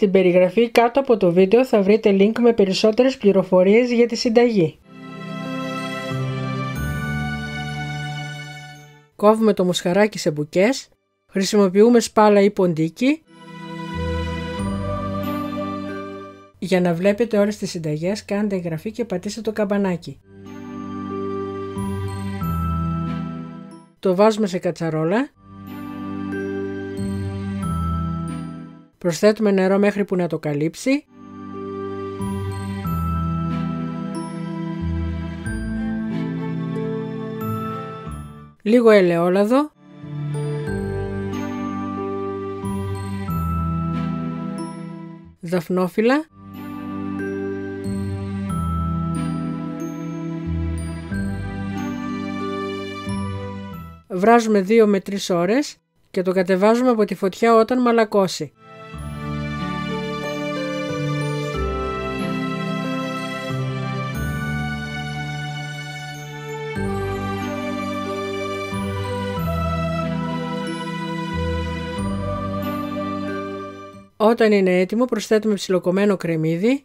Στην περιγραφή κάτω από το βίντεο θα βρείτε link με περισσότερες πληροφορίες για τη συνταγή. Κόβουμε το μοσχαράκι σε μπουκές, χρησιμοποιούμε σπάλα ή ποντίκι Για να βλέπετε όλες τις συνταγές κάντε εγγραφή και πατήστε το καμπανάκι. Το βάζουμε σε κατσαρόλα. Προσθέτουμε νερό μέχρι που να το καλύψει. Λίγο ελαιόλαδο. Δαφνόφυλλα. βράζουμε 2 με 3 ώρες και το κατεβάζουμε από τη φωτιά όταν μαλακώσει. Όταν είναι έτοιμο προσθέτουμε ψιλοκομμένο κρεμμύδι.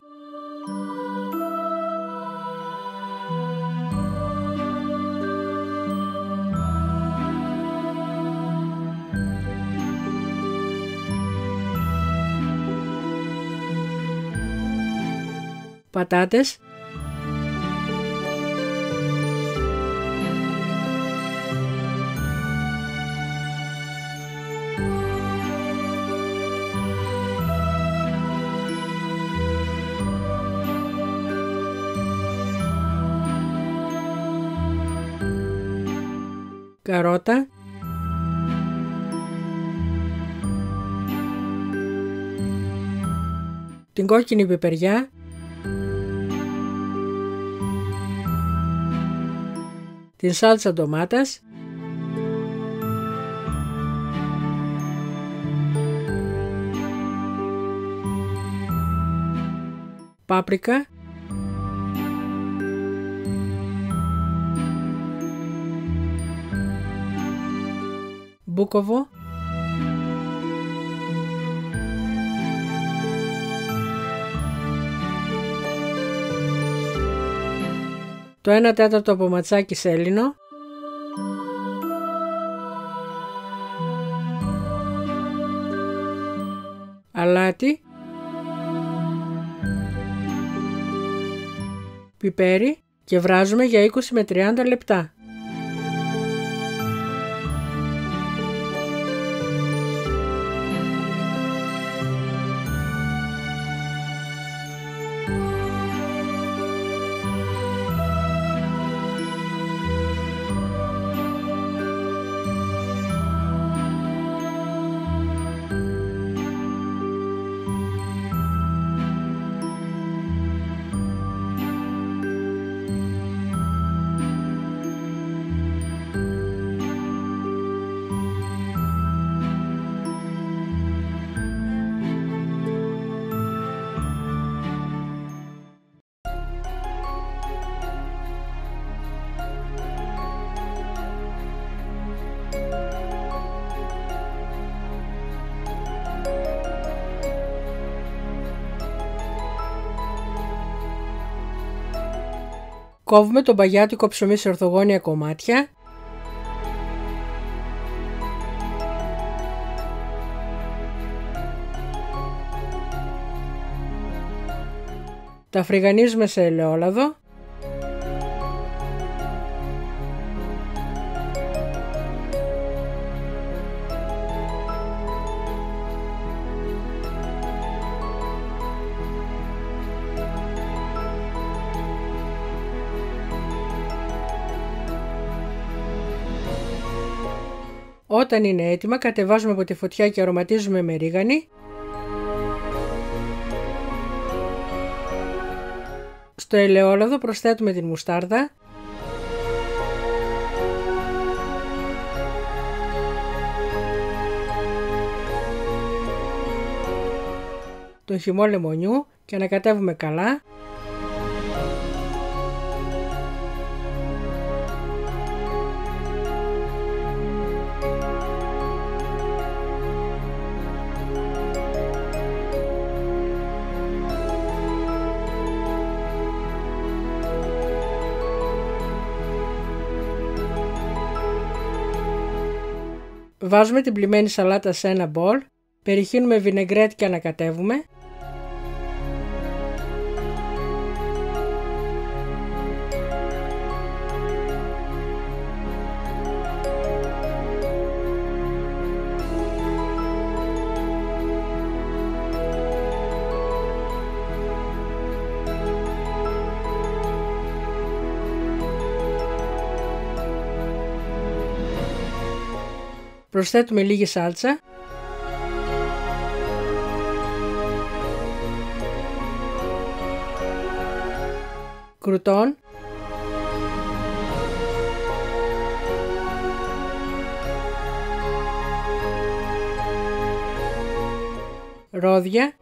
Πατάτες καρότα την κόκκινη πιπεριά. Την σάλτσα ντομάτας, πάπρικα, μπούκοβο, το 1 τέταρτο από ματσάκι σέλινο, αλάτι, πιπέρι. Και βράζουμε για 20 με 30 λεπτά. Κόβουμε το μπαγιάτικο ψωμί σε ορθογώνια κομμάτια. Τα φρυγανίζουμε σε ελαιόλαδο. Όταν είναι έτοιμα κατεβάζουμε από τη φωτιά και αρωματίζουμε με ρίγανη. Στο ελαιόλαδο προσθέτουμε την μουστάρδα. Τον χυμό λεμονιού και ανακατεύουμε καλά. Βάζουμε την πλημμένη σαλάτα σε ένα μπολ, περιχύνουμε βινεγκρέτ και ανακατεύουμε. Προσθέτουμε λίγη σάλτσα. Κρουτόν. Ρόδια.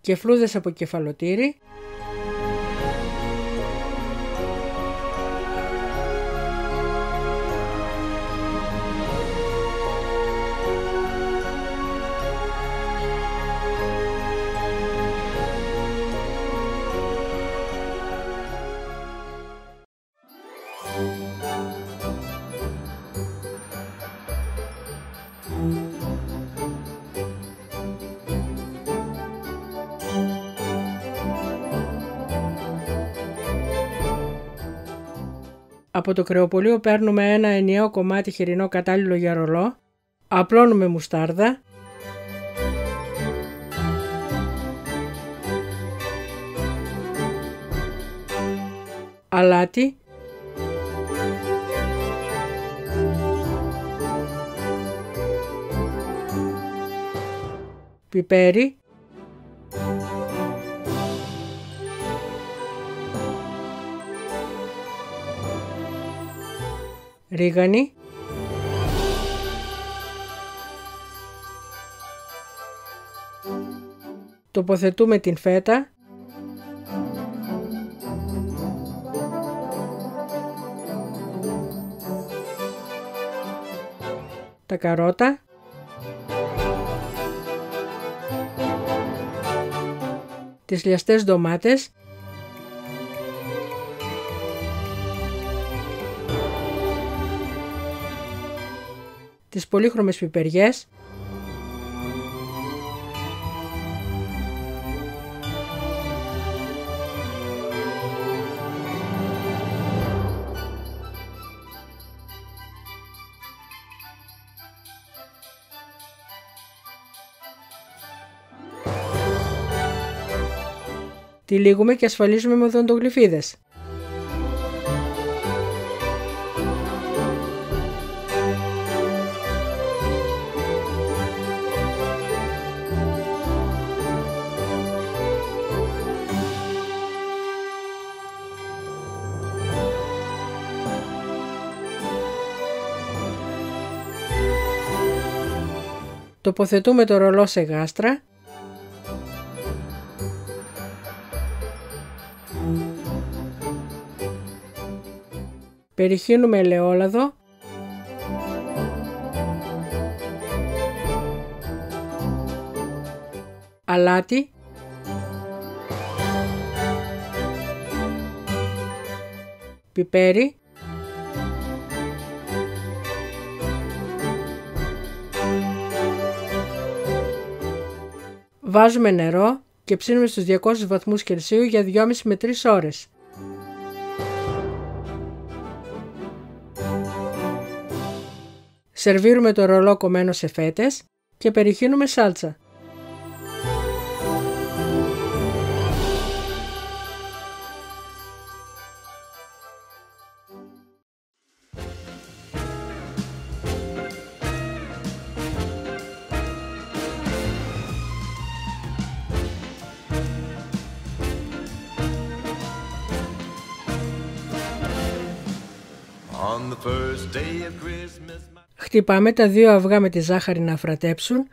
και φλούδες από κεφαλοτήρι Από το κρεοπολείο παίρνουμε ένα ενιαίο κομμάτι χοιρινό κατάλληλο για ρολό, απλώνουμε μουστάρδα, αλάτι, πιπέρι, ρίγανη, τοποθετούμε την φέτα. Τα καρότα. Τις λιαστές ντομάτες τις πολύχρωμες πιπεριές, Τυλίγουμε και ασφαλίζουμε με οδοντογλυφίδες. Τοποθετούμε το ρολό σε γάστρα. Περιχύνουμε ελαιόλαδο. Αλάτι. Πιπέρι. Βάζουμε νερό και ψήνουμε στους 200 βαθμούς Κελσίου για 2,5 με 3 ώρες. Σερβίρουμε το ρολό κομμένο σε φέτες και περιχύνουμε σάλτσα. Χτυπάμε τα δύο αυγά με τη ζάχαρη να φρατέψουν.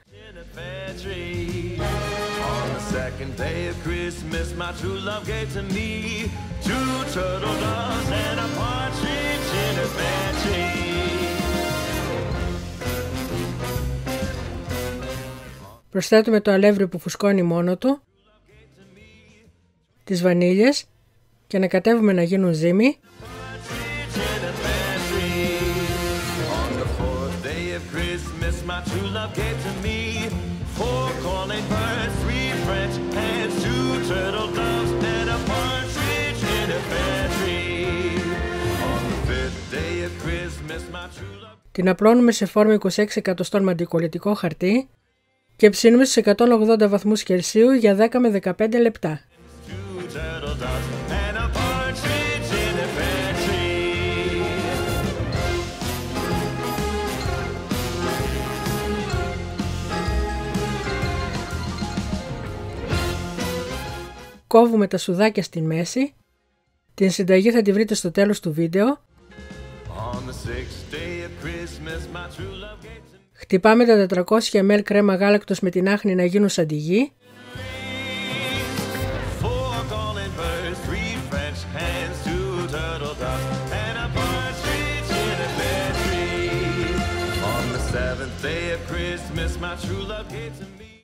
Προσθέτουμε το αλεύρι που φουσκώνει μόνο του, τις βανίλιες και να κατέβουμε να γίνουν ζύμη. Την απλώνουμε σε φόρμα 26 εκατοστών μαντικολιτικό χαρτί και ψήνουμε στους 180 βαθμούς Κελσίου για 10 με 15 λεπτά. Κόβουμε τα σουδάκια στη μέση. Την συνταγή θα τη βρείτε στο τέλος του βίντεο. Χτυπάμε τα 400 ml κρέμα γάλακτος με την άχνη να γίνουν σαν τη γη.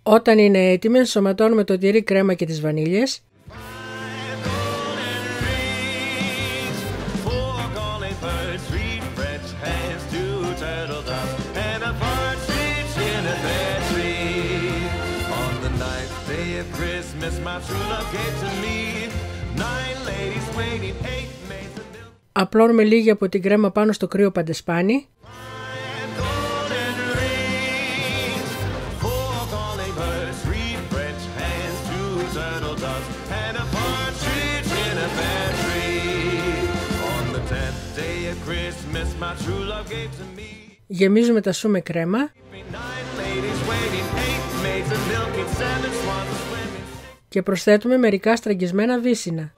Όταν είναι έτοιμη, ενσωματώνουμε το τυρί κρέμα και τις βανίλιες Απλώνουμε λίγη από την κρέμα πάνω στο κρύο παντεσπάνι. Γεμίζουμε τα σου με κρέμα. Και προσθέτουμε μερικά στραγγισμένα βύσινα.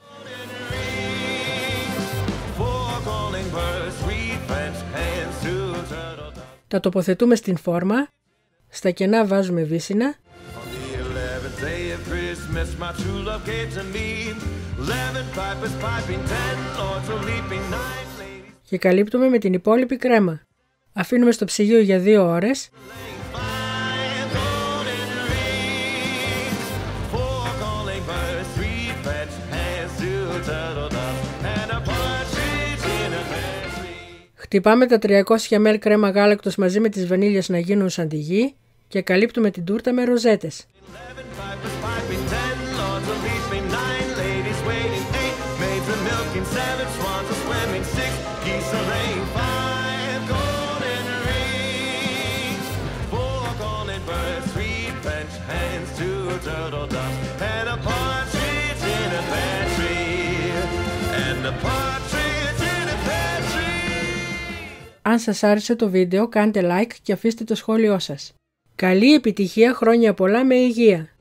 Τα τοποθετούμε στην φόρμα, στα κενά βάζουμε βύσινα και καλύπτουμε με την υπόλοιπη κρέμα. Αφήνουμε στο ψυγείο για 2 ώρες Χτυπάμε τα 300 ml κρέμα γάλακτος μαζί με τις βανίλιες να γίνουν σαν τη γη και καλύπτουμε την τούρτα με ροζέτες. Αν σας άρεσε το βίντεο κάντε like και αφήστε το σχόλιο σας. Καλή επιτυχία χρόνια πολλά με υγεία!